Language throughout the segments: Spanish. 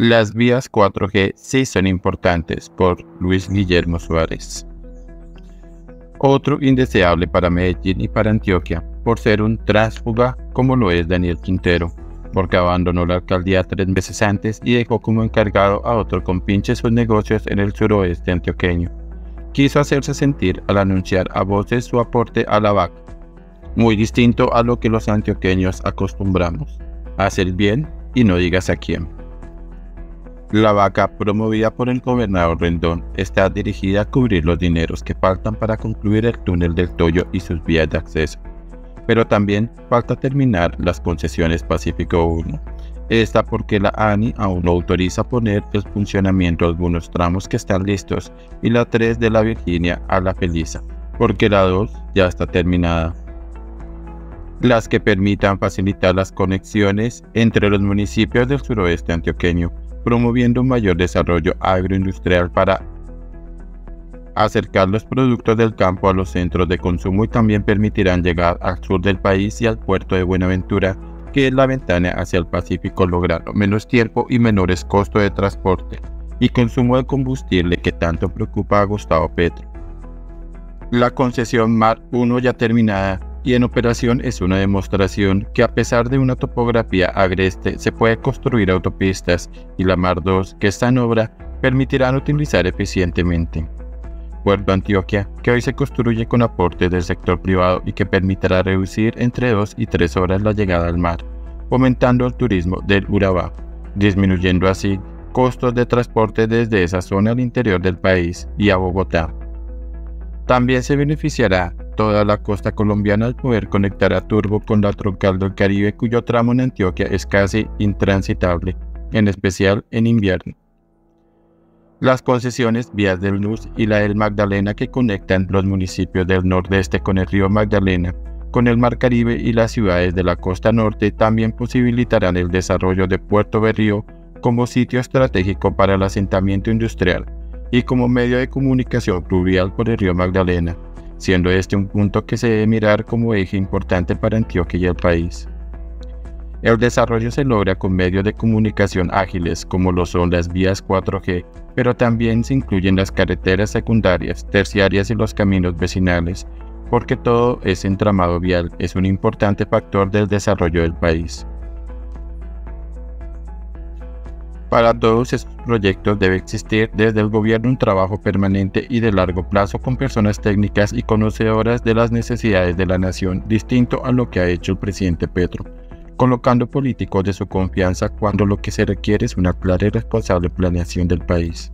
Las vías 4G sí son importantes por Luis Guillermo Suárez. Otro indeseable para Medellín y para Antioquia, por ser un tránsfuga como lo es Daniel Quintero, porque abandonó la alcaldía tres meses antes y dejó como encargado a otro compinche sus negocios en el suroeste antioqueño. Quiso hacerse sentir al anunciar a voces su aporte a la vaca, muy distinto a lo que los antioqueños acostumbramos, hacer bien y no digas a quién. La vaca promovida por el gobernador Rendón está dirigida a cubrir los dineros que faltan para concluir el túnel del Toyo y sus vías de acceso. Pero también falta terminar las concesiones Pacífico 1. Esta porque la ANI aún no autoriza poner el funcionamiento algunos tramos que están listos y la 3 de la Virginia a la Feliza, porque la 2 ya está terminada. Las que permitan facilitar las conexiones entre los municipios del suroeste antioqueño promoviendo un mayor desarrollo agroindustrial para acercar los productos del campo a los centros de consumo y también permitirán llegar al sur del país y al puerto de Buenaventura, que es la ventana hacia el Pacífico, logrando menos tiempo y menores costos de transporte y consumo de combustible que tanto preocupa a Gustavo Petro. La concesión MAR 1 ya terminada y en operación es una demostración que a pesar de una topografía agreste se puede construir autopistas y la Mar 2 que está en obra permitirán utilizar eficientemente. Puerto Antioquia, que hoy se construye con aportes del sector privado y que permitirá reducir entre 2 y 3 horas la llegada al mar, fomentando el turismo del Urabá, disminuyendo así costos de transporte desde esa zona al interior del país y a Bogotá. También se beneficiará toda la costa colombiana al poder conectar a Turbo con la troncal del Caribe cuyo tramo en Antioquia es casi intransitable, en especial en invierno. Las concesiones Vías del Luz y la del Magdalena que conectan los municipios del nordeste con el río Magdalena, con el Mar Caribe y las ciudades de la costa norte también posibilitarán el desarrollo de Puerto Berrío como sitio estratégico para el asentamiento industrial y como medio de comunicación fluvial por el río Magdalena siendo este un punto que se debe mirar como eje importante para Antioquia y el país. El desarrollo se logra con medios de comunicación ágiles como lo son las vías 4G, pero también se incluyen las carreteras secundarias, terciarias y los caminos vecinales, porque todo ese entramado vial es un importante factor del desarrollo del país. Para todos estos proyectos debe existir desde el gobierno un trabajo permanente y de largo plazo con personas técnicas y conocedoras de las necesidades de la nación, distinto a lo que ha hecho el presidente Petro, colocando políticos de su confianza cuando lo que se requiere es una clara y responsable planeación del país.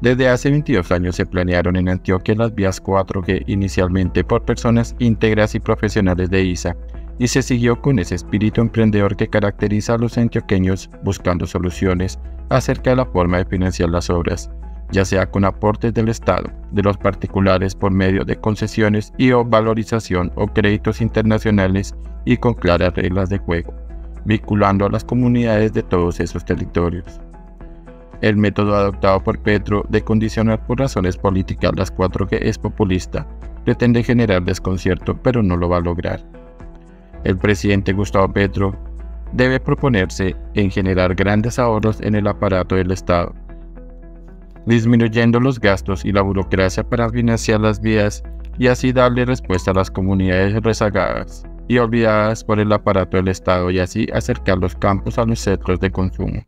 Desde hace 22 años se planearon en Antioquia las vías 4G inicialmente por personas íntegras y profesionales de ISA, y se siguió con ese espíritu emprendedor que caracteriza a los antioqueños buscando soluciones acerca de la forma de financiar las obras, ya sea con aportes del Estado, de los particulares por medio de concesiones y o valorización o créditos internacionales y con claras reglas de juego, vinculando a las comunidades de todos esos territorios. El método adoptado por Petro de condicionar por razones políticas las 4G es populista, pretende generar desconcierto pero no lo va a lograr el presidente Gustavo Petro debe proponerse en generar grandes ahorros en el aparato del Estado, disminuyendo los gastos y la burocracia para financiar las vías y así darle respuesta a las comunidades rezagadas y olvidadas por el aparato del Estado y así acercar los campos a los centros de consumo.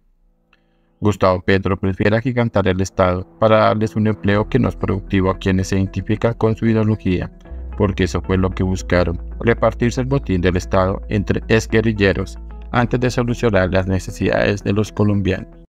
Gustavo Petro prefiere agigantar el Estado para darles un empleo que no es productivo a quienes se identifican con su ideología porque eso fue lo que buscaron, repartirse el botín del Estado entre exguerrilleros antes de solucionar las necesidades de los colombianos.